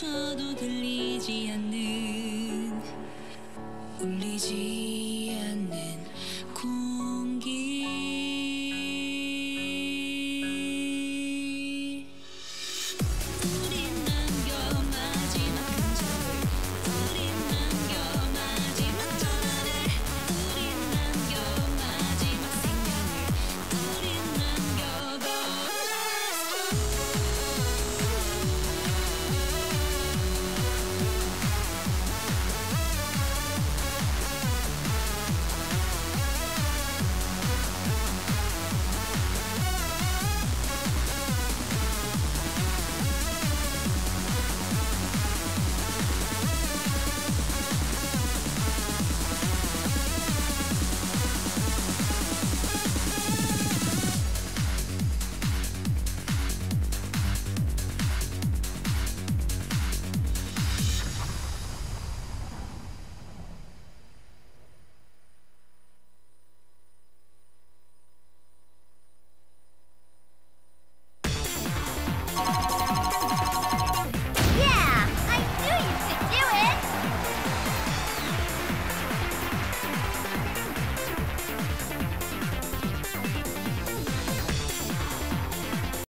쳐도 들리지 않는 울리지